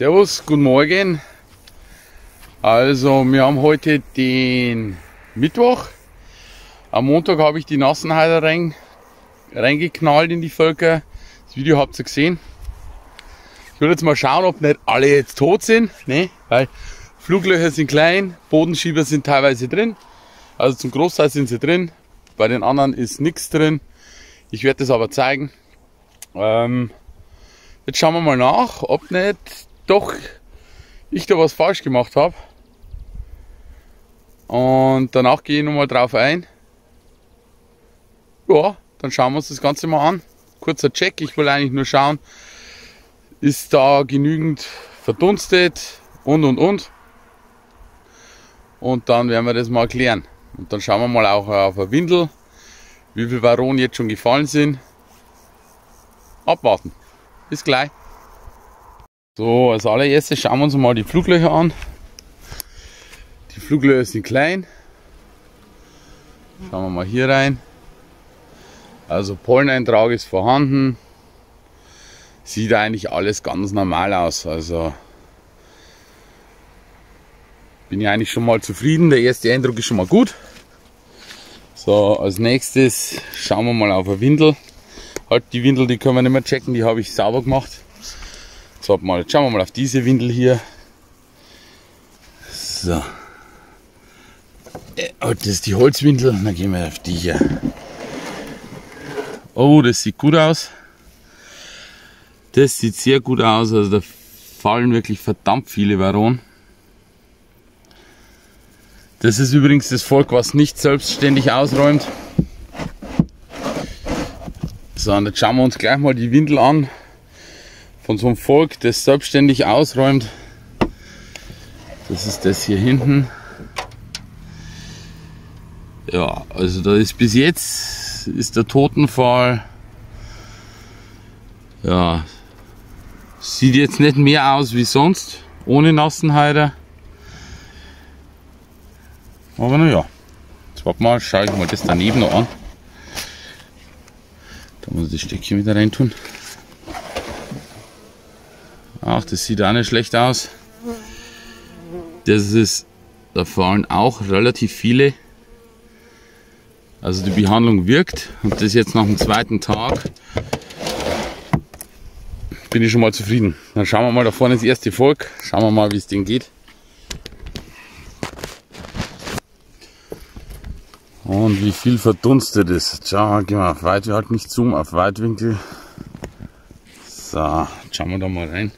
Servus, guten Morgen. Also, wir haben heute den Mittwoch. Am Montag habe ich die Nassenheider rein, reingeknallt in die Völker. Das Video habt ihr gesehen. Ich will jetzt mal schauen, ob nicht alle jetzt tot sind. Ne? Weil Fluglöcher sind klein, Bodenschieber sind teilweise drin. Also zum Großteil sind sie drin. Bei den anderen ist nichts drin. Ich werde das aber zeigen. Ähm, jetzt schauen wir mal nach, ob nicht doch ich da was falsch gemacht habe. Und danach gehe ich nochmal drauf ein. Ja, dann schauen wir uns das Ganze mal an. Kurzer Check, ich will eigentlich nur schauen, ist da genügend verdunstet und und und. Und dann werden wir das mal klären. Und dann schauen wir mal auch auf eine Windel, wie viele Varonen jetzt schon gefallen sind. Abwarten. Bis gleich. So, als allererstes schauen wir uns mal die Fluglöcher an. Die Fluglöcher sind klein. Schauen wir mal hier rein. Also Polleneintrag ist vorhanden. Sieht eigentlich alles ganz normal aus. Also bin ich eigentlich schon mal zufrieden. Der erste Eindruck ist schon mal gut. So, als nächstes schauen wir mal auf eine Windel. Halt, die Windel, die können wir nicht mehr checken, die habe ich sauber gemacht. So, mal, jetzt schauen wir mal auf diese Windel hier. So. Äh, oh, das ist die Holzwindel. Dann gehen wir auf die hier. Oh, das sieht gut aus. Das sieht sehr gut aus. Also da fallen wirklich verdammt viele Varonen. Das ist übrigens das Volk, was nicht selbstständig ausräumt. So, und jetzt schauen wir uns gleich mal die Windel an von so einem Volk, das selbstständig ausräumt. Das ist das hier hinten. Ja, also da ist bis jetzt ist der Totenfall ja sieht jetzt nicht mehr aus wie sonst ohne Nassenheider. Aber naja, jetzt warte mal, schaue ich mal das daneben noch an. Da muss ich das Stückchen wieder rein tun. Ach, das sieht auch nicht schlecht aus. Das ist, da fallen auch relativ viele. Also die Behandlung wirkt und das jetzt nach dem zweiten Tag bin ich schon mal zufrieden. Dann schauen wir mal da vorne das erste Volk. Schauen wir mal, wie es denen geht. Und wie viel verdunstet ist. Schau, gehen wir auf Weit, wir halten nicht Zoom auf Weitwinkel. So, schauen wir da mal rein.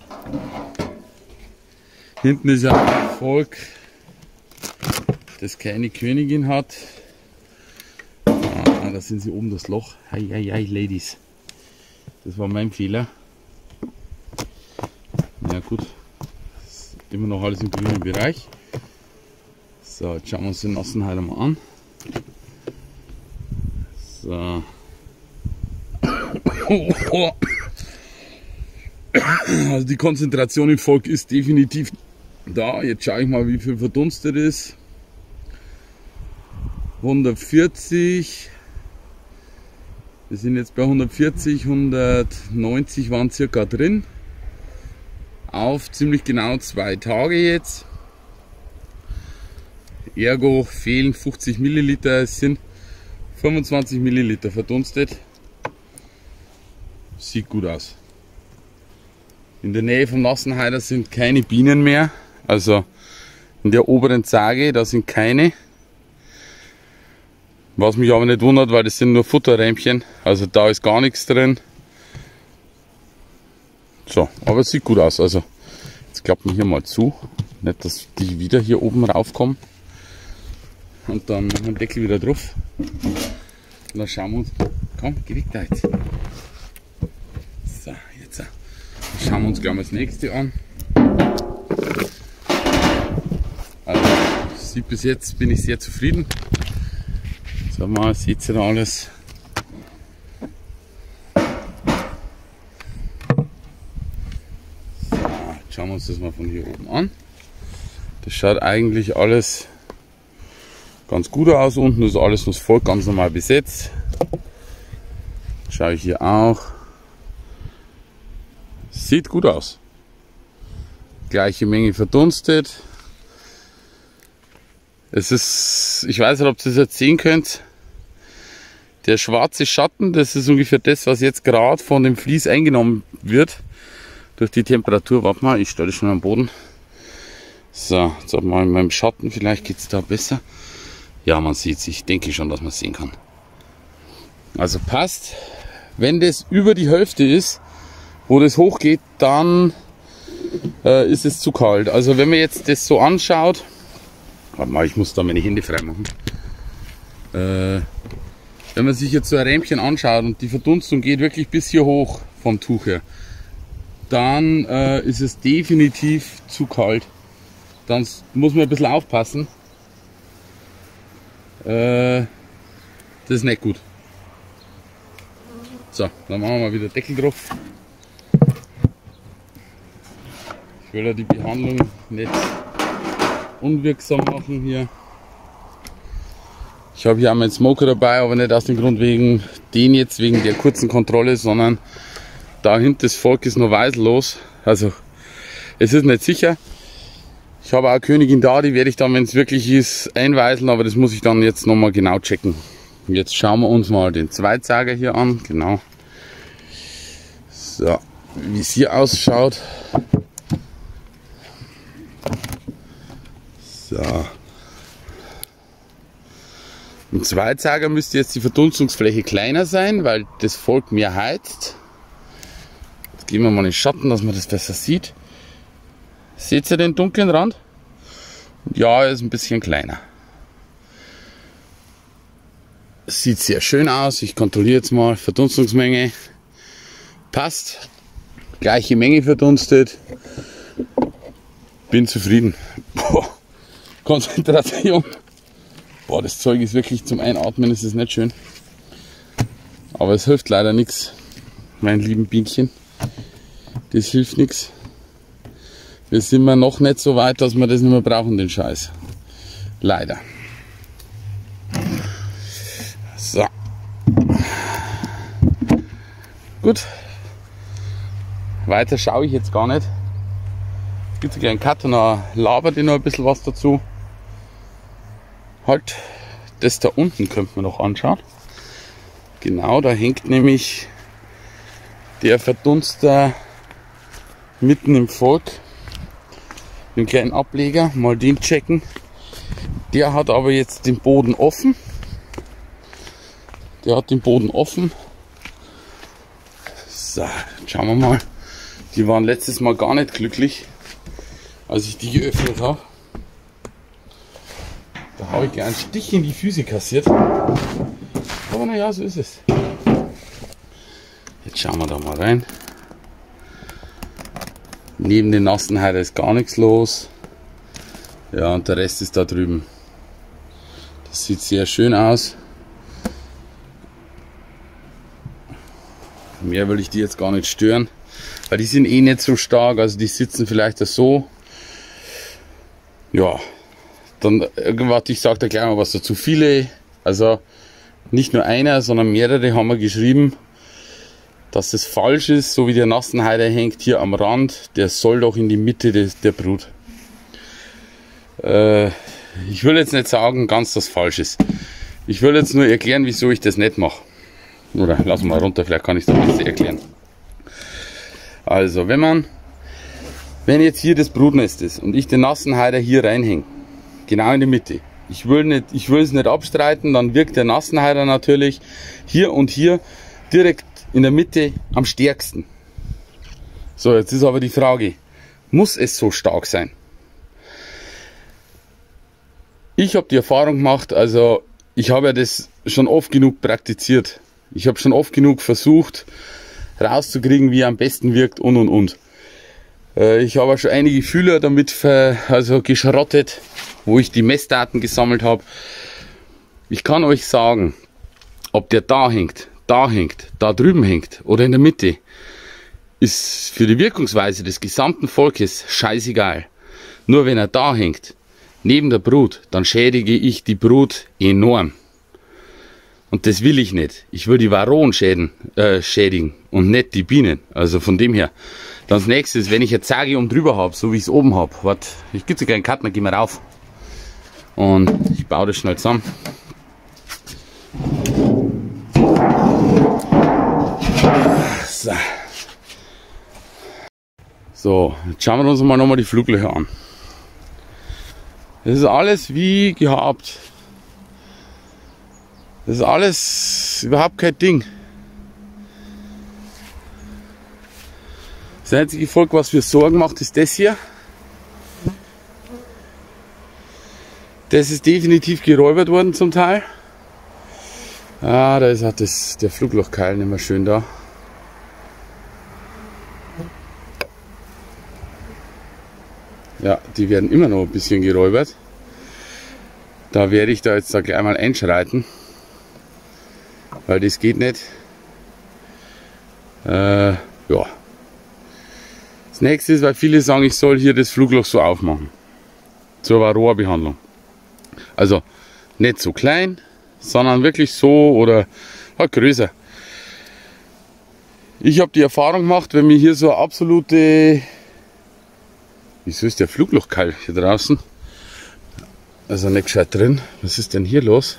Hinten ist ein Volk, das keine Königin hat. Ah, da sind sie oben das Loch. Hei, hei, hei, Ladies. Das war mein Fehler. Ja gut, immer noch alles im grünen Bereich. So, jetzt schauen wir uns den Nassenheiler mal an. So. Also die Konzentration im Volk ist definitiv da. Jetzt schaue ich mal, wie viel verdunstet ist. 140. Wir sind jetzt bei 140, 190 waren circa drin. Auf ziemlich genau zwei Tage jetzt. Ergo fehlen 50 Milliliter. Es sind 25 Milliliter verdunstet. Sieht gut aus. In der Nähe vom Nassenheider sind keine Bienen mehr. Also in der oberen Zage, da sind keine. Was mich aber nicht wundert, weil das sind nur Futterrämpchen. Also da ist gar nichts drin. So, aber es sieht gut aus. Also jetzt klappen wir hier mal zu. Nicht, dass die wieder hier oben raufkommen. Und dann machen wir den Deckel wieder drauf. Und dann schauen wir uns. Komm, geh weg da jetzt. Schauen wir uns gleich mal das nächste an. Also, sieht bis jetzt bin ich sehr zufrieden. So mal, seht ihr da alles. So, jetzt schauen wir uns das mal von hier oben an. Das schaut eigentlich alles ganz gut aus. Unten ist alles noch voll ganz normal besetzt. Schaue ich hier auch. Sieht gut aus. Gleiche Menge verdunstet. Es ist, ich weiß nicht, ob ihr das jetzt sehen könnt. Der schwarze Schatten, das ist ungefähr das, was jetzt gerade von dem Vlies eingenommen wird. Durch die Temperatur. Warte mal, ich stelle das schon am Boden. So, jetzt mal in meinem Schatten, vielleicht geht es da besser. Ja, man sieht es. Ich denke schon, dass man es sehen kann. Also passt. Wenn das über die Hälfte ist, wo das hochgeht, dann äh, ist es zu kalt. Also wenn man jetzt das so anschaut, warte mal, ich muss da meine Hände frei machen. Äh, wenn man sich jetzt so ein Rähmchen anschaut und die Verdunstung geht wirklich bis hier hoch vom Tuch her, dann äh, ist es definitiv zu kalt. Dann muss man ein bisschen aufpassen. Äh, das ist nicht gut. So, dann machen wir mal wieder Deckel drauf. Ich will ja die Behandlung nicht unwirksam machen hier. Ich habe hier auch meinen Smoker dabei, aber nicht aus dem Grund wegen den jetzt, wegen der kurzen Kontrolle, sondern da hinten das Volk ist noch weißlos. Also es ist nicht sicher. Ich habe auch Königin da, die werde ich dann, wenn es wirklich ist, einweisen, aber das muss ich dann jetzt nochmal genau checken. Jetzt schauen wir uns mal den Zweizager hier an. Genau. So, wie es hier ausschaut. So. Im Zweizager müsste jetzt die Verdunstungsfläche kleiner sein, weil das Volk mehr heizt. Jetzt gehen wir mal in den Schatten, dass man das besser sieht. Seht ihr den dunklen Rand? Ja, er ist ein bisschen kleiner. Sieht sehr schön aus. Ich kontrolliere jetzt mal Verdunstungsmenge. Passt. Gleiche Menge verdunstet. Bin zufrieden. Boah. Konzentration. Boah, das Zeug ist wirklich zum Einatmen, ist es nicht schön. Aber es hilft leider nichts, mein lieben Bienchen. Das hilft nichts. Wir sind wir noch nicht so weit, dass wir das nicht mehr brauchen, den Scheiß. Leider. So. Gut. Weiter schaue ich jetzt gar nicht. Es gibt sogar einen Cut und dann labert ich noch ein bisschen was dazu. Halt, das da unten könnte man noch anschauen. Genau, da hängt nämlich der Verdunster mitten im Volk. Den kleinen Ableger, mal den checken. Der hat aber jetzt den Boden offen. Der hat den Boden offen. So, schauen wir mal. Die waren letztes Mal gar nicht glücklich, als ich die geöffnet habe. Da habe ich einen Stich in die Füße kassiert. Aber naja, so ist es. Jetzt schauen wir da mal rein. Neben den nassen Heider ist gar nichts los. Ja, und der Rest ist da drüben. Das sieht sehr schön aus. Mehr will ich die jetzt gar nicht stören. Weil die sind eh nicht so stark, also die sitzen vielleicht so. Ja, dann irgendwas, ich sage da gleich mal was dazu. Viele, also nicht nur einer, sondern mehrere haben wir geschrieben, dass es falsch ist, so wie der Nassenheider hängt hier am Rand, der soll doch in die Mitte des, der Brut. Äh, ich will jetzt nicht sagen, ganz das falsch ist. Ich will jetzt nur erklären, wieso ich das nicht mache. Oder lass mal runter, vielleicht kann ich das besser erklären. Also, wenn man, wenn jetzt hier das Brutnest ist und ich den nassen Heider hier reinhänge, genau in die Mitte, ich will, nicht, ich will es nicht abstreiten, dann wirkt der Nassenheider natürlich hier und hier direkt in der Mitte am stärksten. So, jetzt ist aber die Frage, muss es so stark sein? Ich habe die Erfahrung gemacht, also ich habe ja das schon oft genug praktiziert. Ich habe schon oft genug versucht, rauszukriegen, wie er am besten wirkt und und und. Äh, ich habe schon einige Fühler damit ver, also geschrottet, wo ich die Messdaten gesammelt habe. Ich kann euch sagen, ob der da hängt, da hängt, da drüben hängt oder in der Mitte, ist für die Wirkungsweise des gesamten Volkes scheißegal. Nur wenn er da hängt, neben der Brut, dann schädige ich die Brut enorm. Und das will ich nicht. Ich will die Varroen schäden, äh, schädigen und nicht die Bienen. Also von dem her. Dann das nächste ist, wenn ich jetzt Zage um drüber habe, so wie ich es oben habe. Warte, ich gebe dir keinen Cut, dann gehen wir rauf. Und ich baue das schnell zusammen. So. So, jetzt schauen wir uns mal nochmal die Fluglöcher an. Das ist alles wie gehabt. Das ist alles überhaupt kein Ding. Das einzige Volk, was mir Sorgen macht, ist das hier. Das ist definitiv geräubert worden zum Teil. Ah, da ist auch das, der Fluglochkeil nicht mehr schön da. Ja, die werden immer noch ein bisschen geräubert. Da werde ich da jetzt da gleich mal einschreiten. Weil das geht nicht. Äh, ja. Das nächste ist, weil viele sagen, ich soll hier das Flugloch so aufmachen. Zur Varroa-Behandlung. Also nicht so klein, sondern wirklich so oder halt größer. Ich habe die Erfahrung gemacht, wenn mir hier so absolute Wieso ist der Fluglochkeil hier draußen? Also nicht gescheit drin. Was ist denn hier los?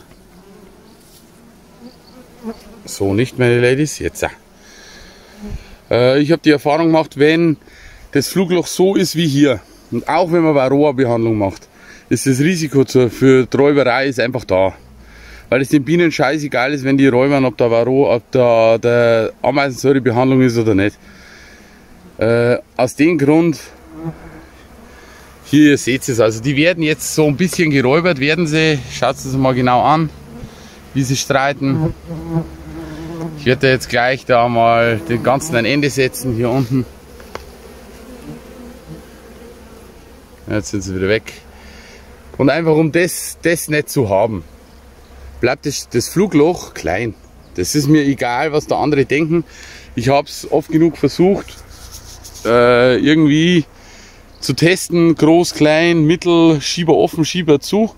So nicht, meine Ladies. Jetzt. Äh, ich habe die Erfahrung gemacht, wenn das Flugloch so ist wie hier und auch wenn man Varroa-Behandlung macht, ist das Risiko für Träuberei ist einfach da. Weil es den Bienen scheißegal ist, wenn die räubern, ob da Varroa, ob da der Ameisensäurebehandlung ist oder nicht. Äh, aus dem Grund hier, ihr seht es, also die werden jetzt so ein bisschen geräubert, werden sie. Schaut es mal genau an, wie sie streiten. Ich werde jetzt gleich da mal den ganzen ein Ende setzen, hier unten. Jetzt sind sie wieder weg. Und einfach um das, das nicht zu haben, bleibt das, das Flugloch klein. Das ist mir egal, was da andere denken. Ich habe es oft genug versucht, äh, irgendwie zu testen, groß, klein, mittel, Schieber offen, Schieber zu,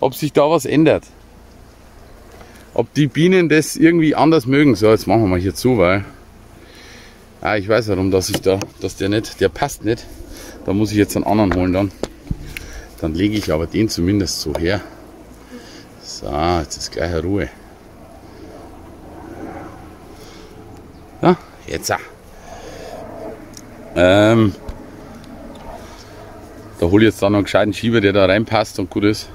ob sich da was ändert. Ob die Bienen das irgendwie anders mögen. So, jetzt machen wir mal hier zu, weil ah, ich weiß warum, dass ich da, dass der nicht, der passt nicht. Da muss ich jetzt einen anderen holen dann. Dann lege ich aber den zumindest so her. So, jetzt ist gleich Ruhe. Ja, jetzt. Ähm, da hole ich jetzt dann noch einen gescheiten Schieber, der da reinpasst und gut ist.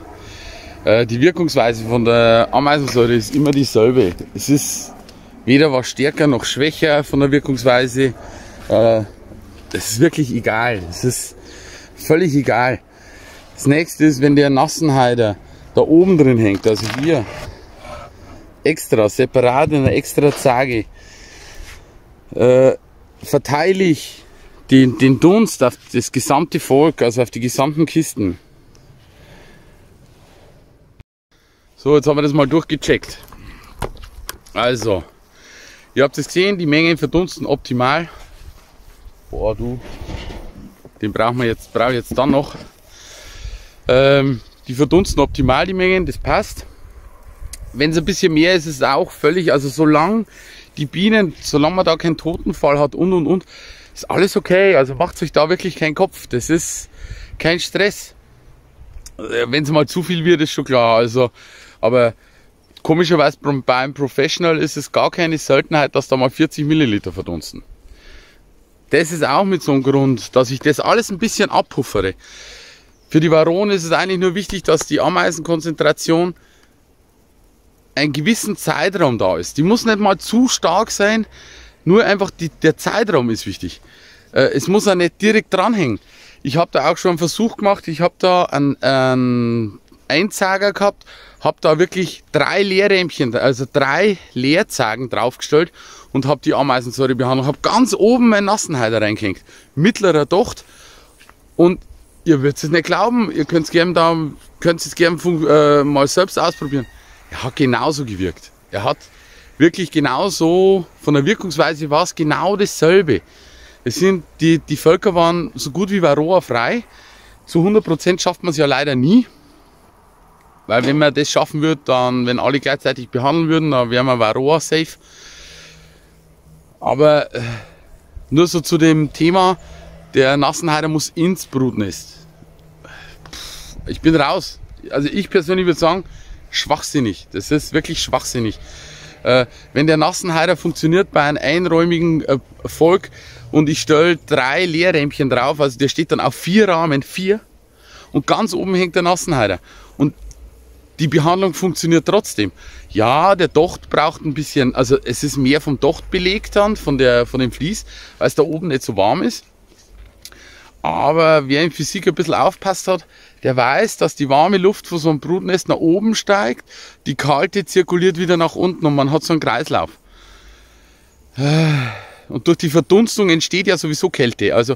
Äh, die Wirkungsweise von der Ameisensäure ist immer dieselbe. Es ist weder was stärker noch schwächer von der Wirkungsweise. Äh, das ist wirklich egal. Es ist völlig egal. Das nächste ist, wenn der Nassenheider da oben drin hängt, also hier extra, separat in einer extra Zage, äh, verteile ich den, den Dunst auf das gesamte Volk, also auf die gesamten Kisten. So, jetzt haben wir das mal durchgecheckt. Also, ihr habt es gesehen, die Mengen verdunsten optimal. Boah, du, den brauchen wir jetzt, brauche ich jetzt dann noch. Ähm, die verdunsten optimal, die Mengen, das passt. Wenn es ein bisschen mehr ist, ist es auch völlig, also solange die Bienen, solange man da keinen Totenfall hat und und und, ist alles okay. Also macht euch da wirklich keinen Kopf. Das ist kein Stress. Äh, Wenn es mal zu viel wird, ist schon klar. Also, aber komischerweise beim Professional ist es gar keine Seltenheit, dass da mal 40 Milliliter verdunsten. Das ist auch mit so einem Grund, dass ich das alles ein bisschen abpuffere. Für die Varronen ist es eigentlich nur wichtig, dass die Ameisenkonzentration einen gewissen Zeitraum da ist. Die muss nicht mal zu stark sein, nur einfach die, der Zeitraum ist wichtig. Äh, es muss auch nicht direkt dranhängen. Ich habe da auch schon einen Versuch gemacht. Ich habe da einen, einen Einzager gehabt, habe da wirklich drei Leerrähmchen, also drei Leerzagen draufgestellt und habe die Ameisensäure behandelt. Habe ganz oben meinen Nassenheider reingehängt. Mittlerer Docht. Und ihr würdet es nicht glauben, ihr könnt es gerne da, könnt es gerne äh, mal selbst ausprobieren. Er hat genauso gewirkt. Er hat wirklich genauso, von der Wirkungsweise war es genau dasselbe. Es sind, die, die Völker waren so gut wie Varroa frei. Zu 100% schafft man es ja leider nie. Weil wenn man das schaffen würde, dann, wenn alle gleichzeitig behandeln würden, dann wären wir Varroa safe. Aber äh, nur so zu dem Thema, der Nassenheider muss ins Brutnest. Ich bin raus. Also ich persönlich würde sagen, schwachsinnig. Das ist wirklich schwachsinnig. Äh, wenn der Nassenheider funktioniert bei einem einräumigen äh, Volk und ich stelle drei Leerrämchen drauf, also der steht dann auf vier Rahmen, vier, und ganz oben hängt der Nassenheider. Und die Behandlung funktioniert trotzdem. Ja, der Docht braucht ein bisschen, also es ist mehr vom Docht belegt dann, von, der, von dem Vlies, weil es da oben nicht so warm ist. Aber wer in Physik ein bisschen aufpasst hat, der weiß, dass die warme Luft von so einem Brutnest nach oben steigt, die kalte zirkuliert wieder nach unten und man hat so einen Kreislauf. Und durch die Verdunstung entsteht ja sowieso Kälte. Also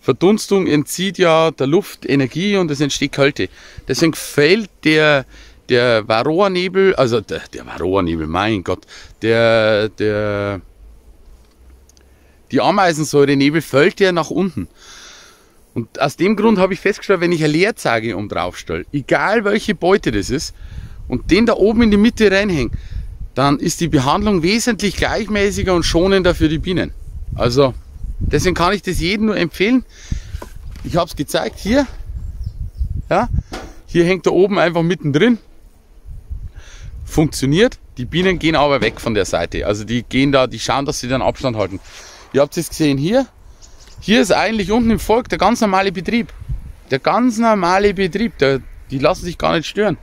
Verdunstung entzieht ja der Luft Energie und es entsteht Kälte. Deswegen fällt der, der Varroa-Nebel, also der, der Varroa-Nebel, mein Gott, der, der, die Ameisensäure-Nebel fällt ja nach unten. Und aus dem Grund habe ich festgestellt, wenn ich eine Leerzage um draufstelle, egal welche Beute das ist, und den da oben in die Mitte reinhänge, dann ist die Behandlung wesentlich gleichmäßiger und schonender für die Bienen. Also deswegen kann ich das jedem nur empfehlen. Ich habe es gezeigt hier. Ja, hier hängt er oben einfach mittendrin. Funktioniert. Die Bienen gehen aber weg von der Seite. Also die gehen da, die schauen, dass sie den Abstand halten. Ihr habt es gesehen hier. Hier ist eigentlich unten im Volk der ganz normale Betrieb. Der ganz normale Betrieb. Der, die lassen sich gar nicht stören.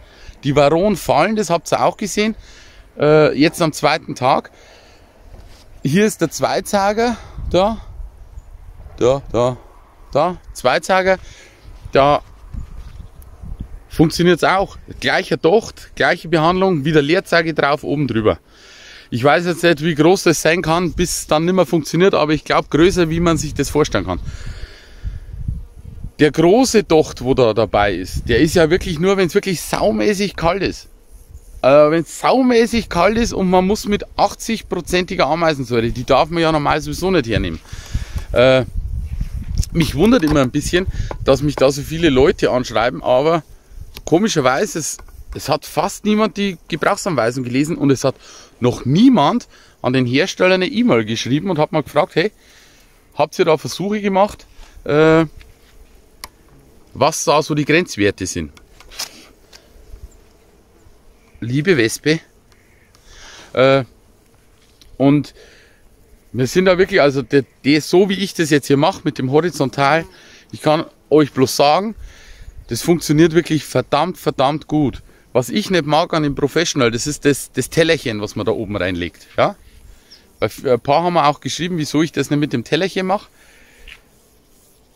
Die Varonen fallen, das habt ihr auch gesehen. Äh, jetzt am zweiten Tag. Hier ist der Zweizager. Da. Da, da, da. Zweizager. Da funktioniert es auch. Gleicher Docht, gleiche Behandlung, wieder Leerzage drauf, oben drüber. Ich weiß jetzt nicht, wie groß das sein kann, bis es dann nicht mehr funktioniert, aber ich glaube größer, wie man sich das vorstellen kann. Der große Docht, wo da dabei ist, der ist ja wirklich nur, wenn es wirklich saumäßig kalt ist. Äh, wenn es saumäßig kalt ist und man muss mit 80%iger Ameisensäure, die darf man ja normal sowieso nicht hernehmen. Äh, mich wundert immer ein bisschen, dass mich da so viele Leute anschreiben, aber komischerweise, es, es hat fast niemand die Gebrauchsanweisung gelesen und es hat noch niemand an den Hersteller eine E-Mail geschrieben und hat mal gefragt, hey, habt ihr da Versuche gemacht, äh, was da so die Grenzwerte sind? Liebe Wespe, äh, und wir sind da wirklich, also der, der, so wie ich das jetzt hier mache mit dem Horizontal, ich kann euch bloß sagen, das funktioniert wirklich verdammt, verdammt gut. Was ich nicht mag an dem Professional, das ist das, das Tellerchen, was man da oben reinlegt. Ja? Ein paar haben auch geschrieben, wieso ich das nicht mit dem Tellerchen mache.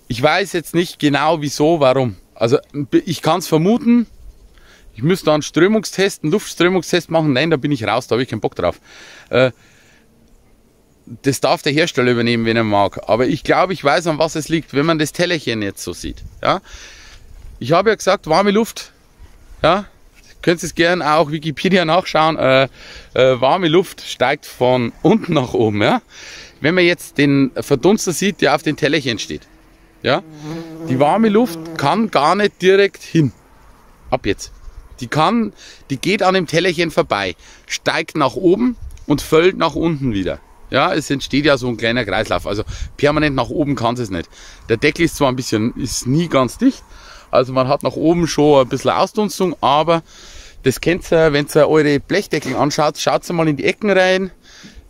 Ich weiß jetzt nicht genau wieso, warum. Also ich kann es vermuten. Ich müsste einen Strömungstest, einen Luftströmungstest machen. Nein, da bin ich raus, da habe ich keinen Bock drauf. Äh, das darf der Hersteller übernehmen, wenn er mag. Aber ich glaube, ich weiß, an was es liegt, wenn man das Tellerchen jetzt so sieht. Ja? Ich habe ja gesagt, warme Luft. Ja? Könnt ihr es gerne auch Wikipedia nachschauen. Äh, äh, warme Luft steigt von unten nach oben. Ja? Wenn man jetzt den Verdunster sieht, der auf den Tellerchen steht. Ja? Die warme Luft kann gar nicht direkt hin. Ab jetzt. Die kann, die geht an dem Tellerchen vorbei, steigt nach oben und fällt nach unten wieder. Ja, es entsteht ja so ein kleiner Kreislauf. Also permanent nach oben kann es nicht. Der Deckel ist zwar ein bisschen, ist nie ganz dicht. Also man hat nach oben schon ein bisschen Ausdunstung, aber das kennt ihr, wenn ihr eure Blechdeckel anschaut, schaut mal in die Ecken rein.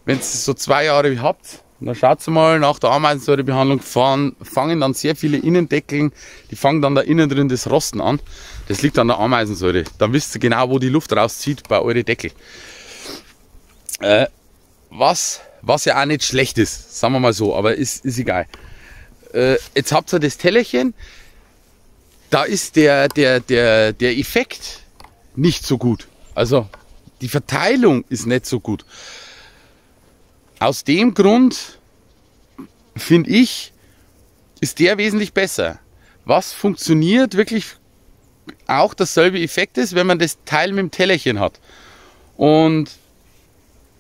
Wenn ihr so zwei Jahre habt, dann schaut mal nach der Ameisensäurebehandlung, fahren, fangen dann sehr viele Innendeckeln, die fangen dann da innen drin das Rosten an. Das liegt an der Ameisensäure. Dann wisst ihr genau, wo die Luft rauszieht bei euren Deckel. Äh, was, was ja auch nicht schlecht ist, sagen wir mal so, aber ist, ist egal. Äh, jetzt habt ihr das Tellerchen, da ist der, der, der, der Effekt nicht so gut. Also die Verteilung ist nicht so gut. Aus dem Grund finde ich, ist der wesentlich besser. Was funktioniert wirklich auch dasselbe Effekt ist, wenn man das Teil mit dem Tellerchen hat. Und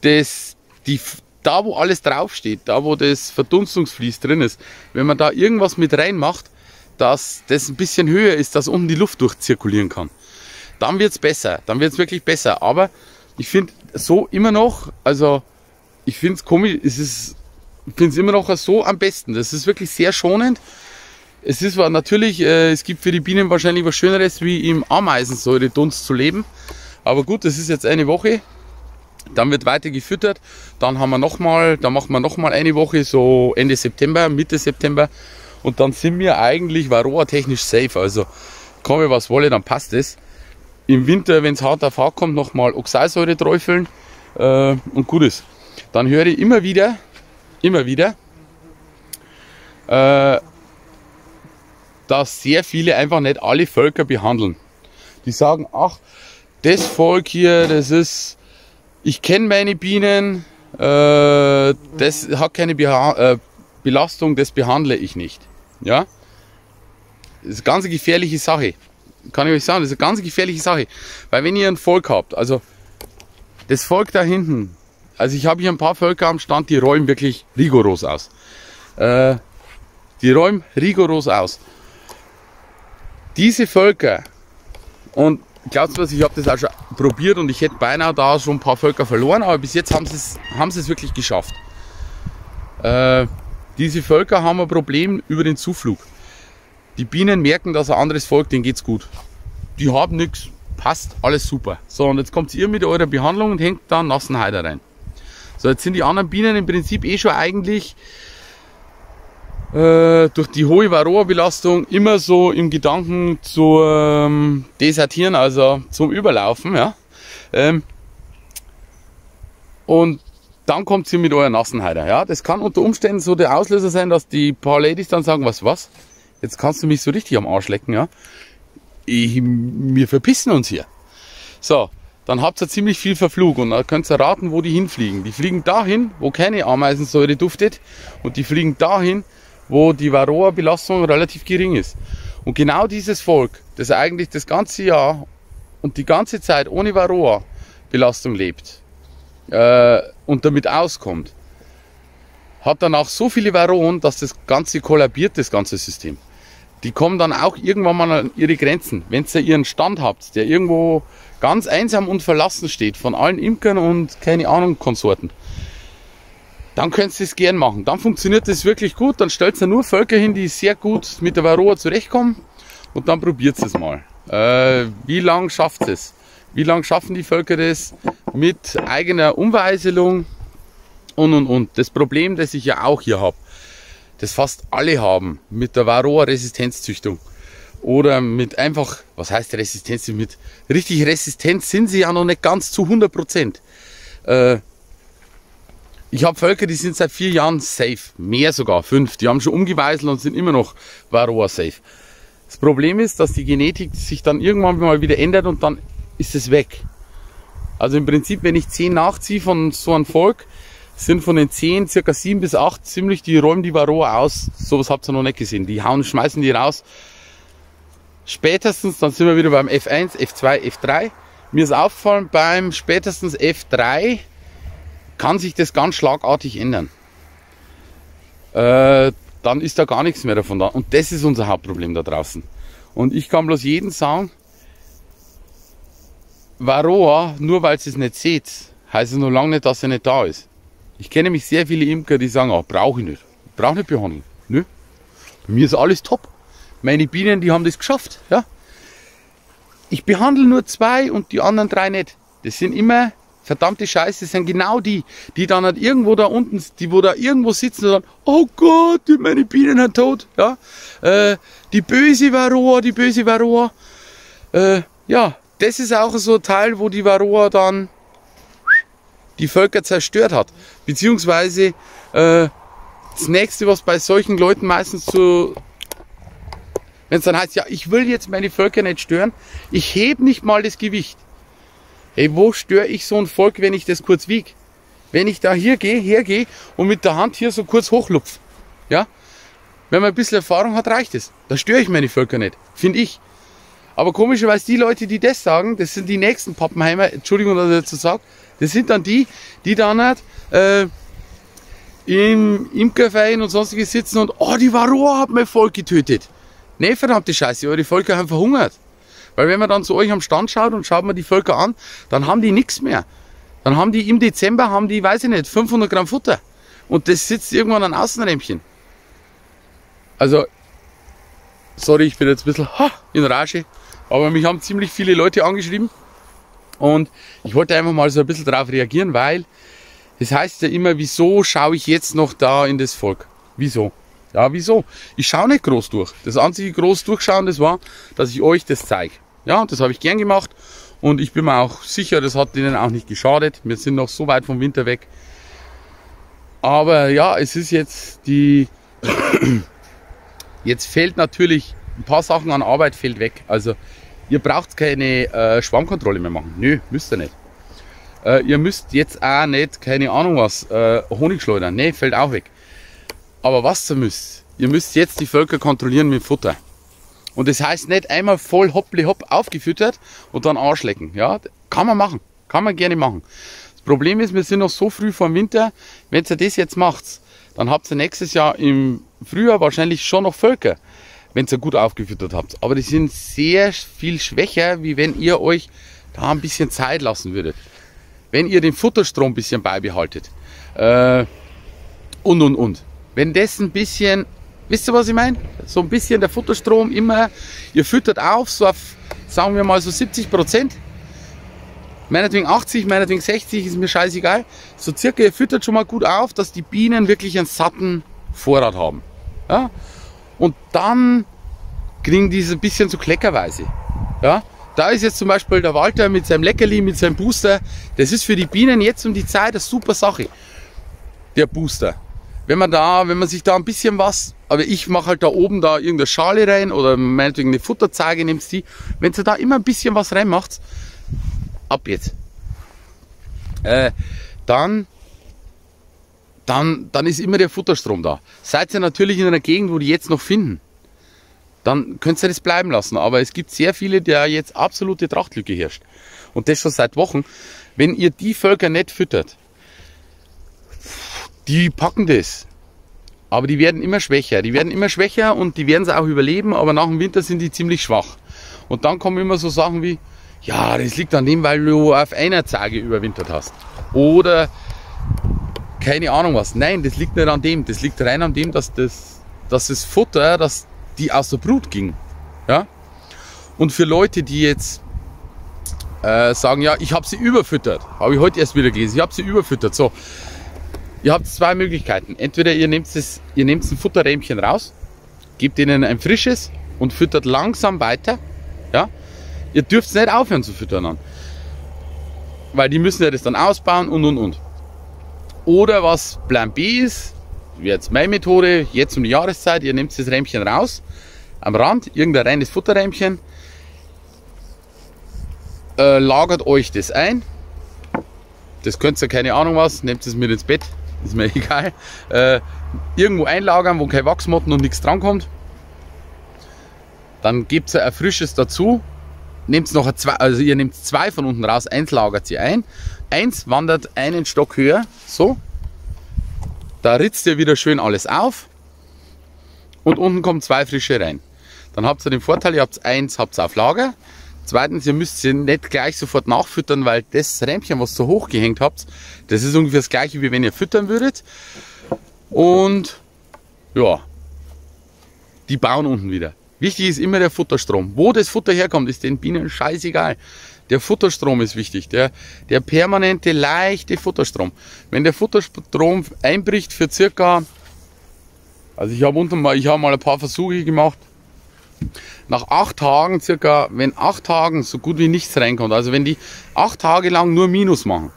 das, die, da wo alles draufsteht, da wo das Verdunstungsvlies drin ist, wenn man da irgendwas mit reinmacht, dass das ein bisschen höher ist, dass unten die Luft durchzirkulieren kann. dann wird's besser, dann wird's wirklich besser. Aber ich finde so immer noch, also ich finde es komisch, es ist, ich finde es immer noch so am besten. Das ist wirklich sehr schonend. Es ist natürlich, äh, es gibt für die Bienen wahrscheinlich was Schöneres, wie im Ameisensäure-Dunst zu leben. Aber gut, das ist jetzt eine Woche. Dann wird weiter gefüttert. Dann haben wir noch mal, dann machen wir noch mal eine Woche, so Ende September, Mitte September. Und dann sind wir eigentlich Varroa technisch safe. Also komme was wolle, dann passt es. Im Winter, wenn es hart auf hart kommt, noch mal Oxalsäure träufeln äh, und gut ist. Dann höre ich immer wieder, immer wieder, äh, dass sehr viele einfach nicht alle Völker behandeln. Die sagen, ach, das Volk hier, das ist, ich kenne meine Bienen, äh, das hat keine Beha äh, Belastung, das behandle ich nicht. Ja? Das ist eine ganz gefährliche Sache. Kann ich euch sagen, das ist eine ganz gefährliche Sache. Weil wenn ihr ein Volk habt, also das Volk da hinten, also ich habe hier ein paar Völker am Stand, die räumen wirklich rigoros aus. Äh, die räumen rigoros aus diese Völker, und glaubst du was, ich habe das auch schon probiert und ich hätte beinahe da schon ein paar Völker verloren, aber bis jetzt haben sie es, haben sie es wirklich geschafft. Äh, diese Völker haben ein Problem über den Zuflug. Die Bienen merken, dass ein anderes Volk, denen geht's gut. Die haben nichts, passt, alles super. So, und jetzt kommt ihr mit eurer Behandlung und hängt da nassen Heider rein. So, jetzt sind die anderen Bienen im Prinzip eh schon eigentlich äh, durch die hohe Varroa-Belastung immer so im Gedanken zu ähm, desertieren, also zum Überlaufen. Ja? Ähm, und dann kommt sie mit eurer Nassenheider. Ja? Das kann unter Umständen so der Auslöser sein, dass die paar Ladies dann sagen, was, was? Jetzt kannst du mich so richtig am Arsch lecken. Ja? Ich, wir verpissen uns hier. So, dann habt ihr ziemlich viel Verflug und dann könnt ihr raten, wo die hinfliegen. Die fliegen dahin, wo keine Ameisensäure duftet und die fliegen dahin, wo die Varroa-Belastung relativ gering ist. Und genau dieses Volk, das eigentlich das ganze Jahr und die ganze Zeit ohne Varroa-Belastung lebt äh, und damit auskommt, hat dann auch so viele Varroen, dass das Ganze kollabiert, das ganze System. Die kommen dann auch irgendwann mal an ihre Grenzen. Wenn ihr ihren Stand habt, der irgendwo ganz einsam und verlassen steht von allen Imkern und keine Ahnung Konsorten, dann könnt ihr es gern machen. Dann funktioniert das wirklich gut. Dann stellt ihr nur Völker hin, die sehr gut mit der Varroa zurechtkommen und dann probiert es mal. Äh, wie lang schafft es? Wie lang schaffen die Völker das mit eigener Umweiselung und und und. Das Problem, das ich ja auch hier habe, das fast alle haben mit der Varroa-Resistenzzüchtung oder mit einfach, was heißt Resistenz? Mit richtig resistent sind sie ja noch nicht ganz zu 100 Prozent. Äh, ich habe Völker, die sind seit vier Jahren safe. Mehr sogar, fünf. Die haben schon umgeweiselt und sind immer noch Varroa safe. Das Problem ist, dass die Genetik sich dann irgendwann mal wieder ändert und dann ist es weg. Also im Prinzip, wenn ich zehn nachziehe von so einem Volk, sind von den zehn circa sieben bis acht ziemlich, die räumen die Varroa aus. Sowas habt ihr noch nicht gesehen. Die hauen, schmeißen die raus. Spätestens, dann sind wir wieder beim F1, F2, F3. Mir ist aufgefallen, beim spätestens F3 kann sich das ganz schlagartig ändern. Äh, dann ist da gar nichts mehr davon da. Und das ist unser Hauptproblem da draußen. Und ich kann bloß jeden sagen, Varroa, nur weil ihr es nicht seht, heißt es noch lange nicht, dass er nicht da ist. Ich kenne nämlich sehr viele Imker, die sagen, oh, brauche ich nicht. Brauche nicht behandeln. Nö. Bei mir ist alles top. Meine Bienen, die haben das geschafft. Ja. Ich behandle nur zwei und die anderen drei nicht. Das sind immer verdammte Scheiße sind genau die, die dann halt irgendwo da unten, die wo da irgendwo sitzen und sagen, oh Gott, meine Bienen sind tot, ja, äh, die böse Varroa, die böse Varroa, äh, ja, das ist auch so ein Teil, wo die Varroa dann die Völker zerstört hat, beziehungsweise äh, das nächste, was bei solchen Leuten meistens so wenn es dann heißt, ja, ich will jetzt meine Völker nicht stören, ich heb nicht mal das Gewicht. Hey, wo störe ich so ein Volk, wenn ich das kurz wieg? Wenn ich da hier gehe, hergehe und mit der Hand hier so kurz hochlupf. Ja? Wenn man ein bisschen Erfahrung hat, reicht es. Da störe ich meine Völker nicht. Finde ich. Aber komischerweise die Leute, die das sagen, das sind die nächsten Pappenheimer, Entschuldigung, dass ich dazu sage, das sind dann die, die dann halt, äh, im Imkerverein und sonstiges sitzen und, oh, die Varroa hat mein Volk getötet. Nee, verdammte Scheiße, eure Völker haben verhungert. Weil wenn man dann zu euch am Stand schaut und schaut man die Völker an, dann haben die nichts mehr. Dann haben die im Dezember, haben die, weiß ich nicht, 500 Gramm Futter. Und das sitzt irgendwann an Außenrämpchen. Also, sorry, ich bin jetzt ein bisschen ha, in Rage, aber mich haben ziemlich viele Leute angeschrieben. Und ich wollte einfach mal so ein bisschen darauf reagieren, weil es heißt ja immer, wieso schaue ich jetzt noch da in das Volk? Wieso? Ja, wieso? Ich schaue nicht groß durch. Das einzige groß durchschauen, das war, dass ich euch das zeige. Ja, das habe ich gern gemacht und ich bin mir auch sicher, das hat ihnen auch nicht geschadet. Wir sind noch so weit vom Winter weg. Aber ja, es ist jetzt die, jetzt fällt natürlich ein paar Sachen an Arbeit fällt weg. Also ihr braucht keine äh, Schwammkontrolle mehr machen. Nö, müsst ihr nicht. Äh, ihr müsst jetzt auch nicht, keine Ahnung was, äh, Honig schleudern. Nee, fällt auch weg. Aber was ihr müsst, ihr müsst jetzt die Völker kontrollieren mit Futter. Und das heißt nicht einmal voll hoppli hopp aufgefüttert und dann anschlecken. Ja, kann man machen. Kann man gerne machen. Das Problem ist, wir sind noch so früh vor dem Winter. Wenn ihr das jetzt macht, dann habt ihr nächstes Jahr im Frühjahr wahrscheinlich schon noch Völker, wenn ihr gut aufgefüttert habt. Aber die sind sehr viel schwächer, wie wenn ihr euch da ein bisschen Zeit lassen würdet. Wenn ihr den Futterstrom ein bisschen beibehaltet. Äh, und, und, und. Wenn das ein bisschen, wisst ihr was ich meine? So ein bisschen der Futterstrom immer, ihr füttert auf, so auf, sagen wir mal so 70 Prozent. Meinetwegen 80, meinetwegen 60, ist mir scheißegal. So circa, ihr füttert schon mal gut auf, dass die Bienen wirklich einen satten Vorrat haben. Ja? Und dann kriegen die so ein bisschen so kleckerweise. Ja? Da ist jetzt zum Beispiel der Walter mit seinem Leckerli, mit seinem Booster. Das ist für die Bienen jetzt um die Zeit eine super Sache. Der Booster wenn man da, wenn man sich da ein bisschen was, aber ich mache halt da oben da irgendeine Schale rein oder meinetwegen eine Futterzeige, nimmst die. Wenn du da immer ein bisschen was reinmacht, ab jetzt. Äh, dann, dann, dann ist immer der Futterstrom da. Seid ihr natürlich in einer Gegend, wo die jetzt noch finden, dann könnt ihr das bleiben lassen. Aber es gibt sehr viele, der jetzt absolute Trachtlücke herrscht. Und das schon seit Wochen. Wenn ihr die Völker nicht füttert, die packen das. Aber die werden immer schwächer. Die werden immer schwächer und die werden es auch überleben, aber nach dem Winter sind die ziemlich schwach. Und dann kommen immer so Sachen wie, ja, das liegt an dem, weil du auf einer Zage überwintert hast. Oder keine Ahnung was. Nein, das liegt nicht an dem. Das liegt rein an dem, dass das, dass das Futter, dass die aus der Brut ging. Ja? Und für Leute, die jetzt äh, sagen, ja, ich habe sie überfüttert, habe ich heute erst wieder gelesen, ich habe sie überfüttert. So, Ihr habt zwei Möglichkeiten. Entweder ihr nehmt, das, ihr nehmt ein Futterrähmchen raus, gebt ihnen ein frisches und füttert langsam weiter. Ja? Ihr dürft nicht aufhören zu füttern an. Weil die müssen ja das dann ausbauen und und und. Oder was Plan B ist, wie jetzt meine Methode, jetzt um die Jahreszeit, ihr nehmt das Rähmchen raus, am Rand, irgendein reines Futterrähmchen, äh, lagert euch das ein. Das könnt ihr, keine Ahnung was, nehmt es mit ins Bett, ist mir egal. Äh, irgendwo einlagern, wo kein Wachsmotten und nichts drankommt. Dann gebt ihr ein frisches dazu. Nehmt noch zwei, also ihr nehmt zwei von unten raus, eins lagert sie ein. Eins wandert einen Stock höher, so. Da ritzt ihr wieder schön alles auf. Und unten kommen zwei frische rein. Dann habt ihr den Vorteil, ihr habt eins habt auf Lager, Zweitens, ihr müsst sie nicht gleich sofort nachfüttern, weil das Rämpchen, was ihr hochgehängt habt, das ist ungefähr das gleiche, wie wenn ihr füttern würdet. Und ja, die bauen unten wieder. Wichtig ist immer der Futterstrom. Wo das Futter herkommt, ist den Bienen scheißegal. Der Futterstrom ist wichtig, der, der permanente, leichte Futterstrom. Wenn der Futterstrom einbricht für circa, also ich habe unten mal, ich habe mal ein paar Versuche gemacht, nach acht Tagen circa, wenn acht Tagen so gut wie nichts reinkommt, also wenn die acht Tage lang nur Minus machen,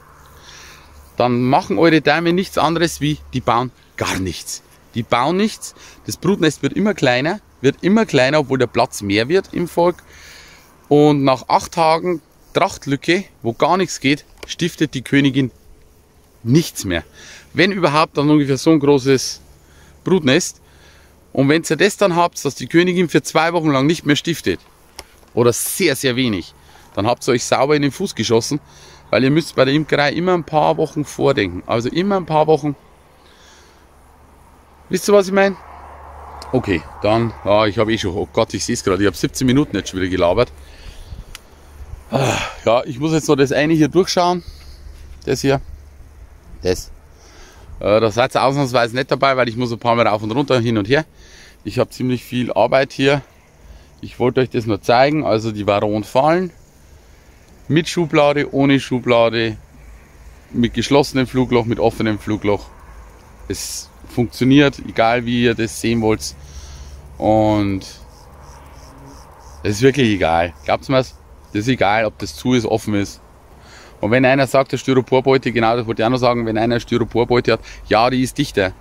dann machen eure Dämme nichts anderes wie, die bauen gar nichts. Die bauen nichts, das Brutnest wird immer kleiner, wird immer kleiner, obwohl der Platz mehr wird im Volk. Und nach acht Tagen Trachtlücke, wo gar nichts geht, stiftet die Königin nichts mehr. Wenn überhaupt, dann ungefähr so ein großes Brutnest. Und wenn ihr das dann habt, dass die Königin für zwei Wochen lang nicht mehr stiftet, oder sehr, sehr wenig, dann habt ihr euch sauber in den Fuß geschossen, weil ihr müsst bei der Imkerei immer ein paar Wochen vordenken. Also immer ein paar Wochen. Wisst ihr, was ich meine? Okay, dann, ja, ich habe eh schon, oh Gott, ich sehe es gerade, ich habe 17 Minuten jetzt schon wieder gelabert. Ja, ich muss jetzt noch das eine hier durchschauen. Das hier. Das. Äh, da seid ihr ausnahmsweise nicht dabei, weil ich muss ein paar Mal rauf und runter, hin und her. Ich habe ziemlich viel Arbeit hier. Ich wollte euch das nur zeigen. Also die Varon fallen. Mit Schublade, ohne Schublade. Mit geschlossenem Flugloch, mit offenem Flugloch. Es funktioniert, egal wie ihr das sehen wollt. Und es ist wirklich egal. Glaubt's mir's? Das ist egal, ob das zu ist, offen ist. Und wenn einer sagt, der Styroporbeute, genau das wollte ich auch noch sagen, wenn einer eine Styroporbeute hat, ja, die ist dichter.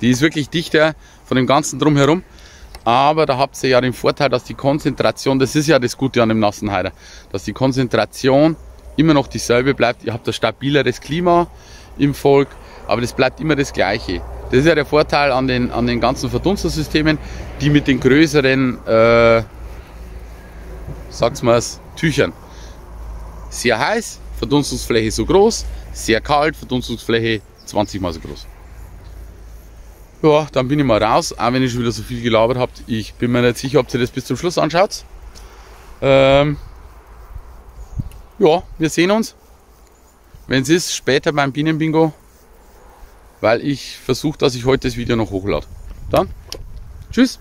Die ist wirklich dichter von dem Ganzen drumherum. Aber da habt ihr ja den Vorteil, dass die Konzentration, das ist ja das Gute an dem nassen Heider, dass die Konzentration immer noch dieselbe bleibt. Ihr habt ein stabileres Klima im Volk, aber das bleibt immer das Gleiche. Das ist ja der Vorteil an den, an den ganzen Verdunstersystemen, die mit den größeren, äh, sagt's mal, Tüchern. Sehr heiß, Verdunstungsfläche so groß, sehr kalt, Verdunstungsfläche 20 mal so groß. Ja, dann bin ich mal raus, auch wenn ich schon wieder so viel gelabert habt. Ich bin mir nicht sicher, ob ihr das bis zum Schluss anschaut. Ähm, ja, wir sehen uns. Wenn es ist, später beim Bienenbingo, weil ich versuche, dass ich heute das Video noch hochlade. Dann, tschüss.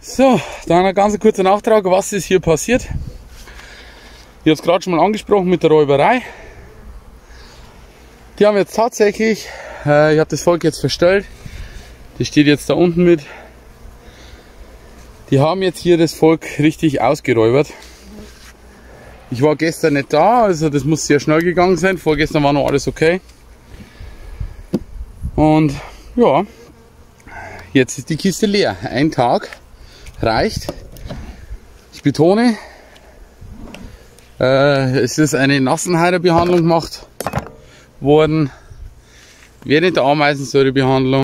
So, dann ein ganz kurzer Nachtrag, was ist hier passiert. Ich habe es gerade schon mal angesprochen mit der Räuberei. Die haben jetzt tatsächlich, äh, ich habe das Volk jetzt verstellt, das steht jetzt da unten mit. Die haben jetzt hier das Volk richtig ausgeräubert. Ich war gestern nicht da, also das muss sehr schnell gegangen sein. Vorgestern war noch alles okay. Und ja, jetzt ist die Kiste leer. Ein Tag reicht. Ich betone, äh, es ist eine Nassenheiderbehandlung gemacht worden während der Ameisensäurebehandlung